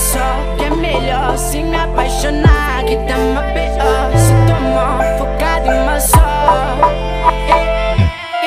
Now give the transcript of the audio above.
fica que é melhor.